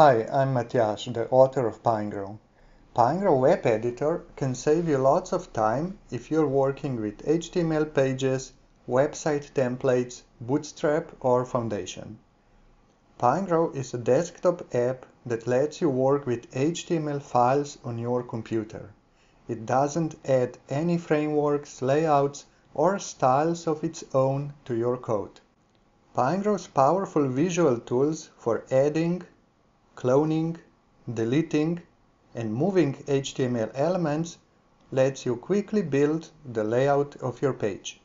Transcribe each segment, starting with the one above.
Hi, I'm Matjaž, the author of Pinegrow. Pinegrow Web Editor can save you lots of time if you're working with HTML pages, website templates, Bootstrap or Foundation. Pinegrow is a desktop app that lets you work with HTML files on your computer. It doesn't add any frameworks, layouts, or styles of its own to your code. Pinegrow's powerful visual tools for adding, cloning, deleting, and moving HTML elements lets you quickly build the layout of your page.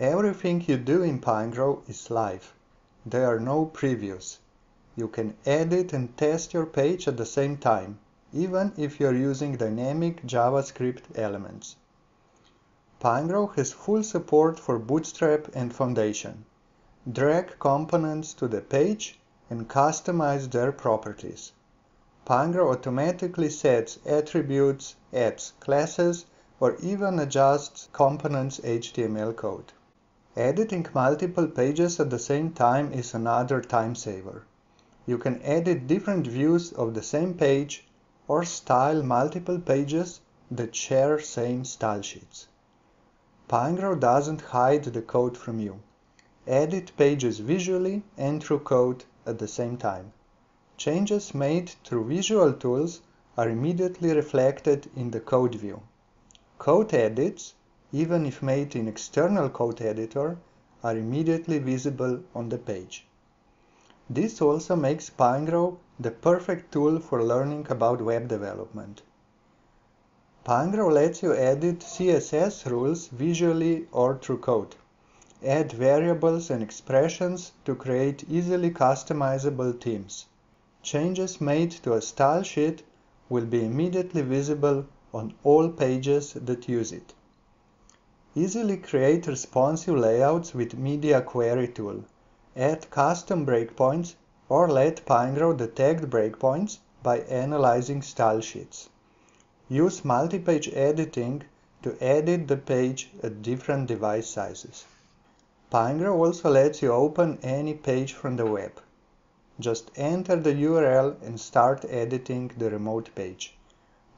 Everything you do in Pinegrow is live. There are no previews. You can edit and test your page at the same time, even if you're using dynamic JavaScript elements. Pinegrow has full support for Bootstrap and Foundation. Drag components to the page and customize their properties. Pinegrow automatically sets attributes, adds classes, or even adjusts components HTML code. Editing multiple pages at the same time is another time saver. You can edit different views of the same page or style multiple pages that share same style sheets. Pinegrow doesn't hide the code from you. Edit pages visually and through code at the same time. Changes made through visual tools are immediately reflected in the code view. Code edits even if made in external code editor, are immediately visible on the page. This also makes Pinegrow the perfect tool for learning about web development. Pinegrow lets you edit CSS rules visually or through code, add variables and expressions to create easily customizable themes. Changes made to a style sheet will be immediately visible on all pages that use it. Easily create responsive layouts with Media Query tool. Add custom breakpoints or let Pinegrow detect breakpoints by analyzing style sheets. Use multi-page editing to edit the page at different device sizes. Pinegrow also lets you open any page from the web. Just enter the URL and start editing the remote page.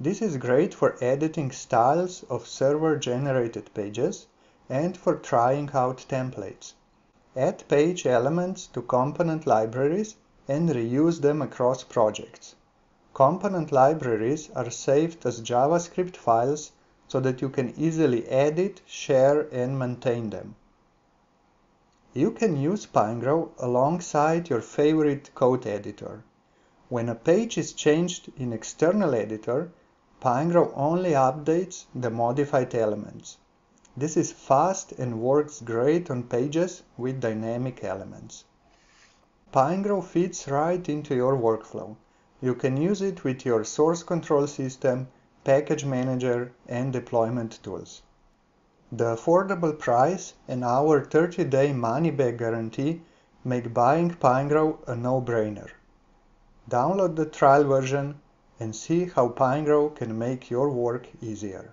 This is great for editing styles of server-generated pages and for trying out templates. Add page elements to component libraries and reuse them across projects. Component libraries are saved as JavaScript files so that you can easily edit, share, and maintain them. You can use Pinegrow alongside your favorite code editor. When a page is changed in external editor, Pinegrow only updates the modified elements. This is fast and works great on pages with dynamic elements. Pinegrow fits right into your workflow. You can use it with your source control system, package manager, and deployment tools. The affordable price and our 30-day money-back guarantee make buying Pinegrow a no-brainer. Download the trial version and see how Pinegrow can make your work easier.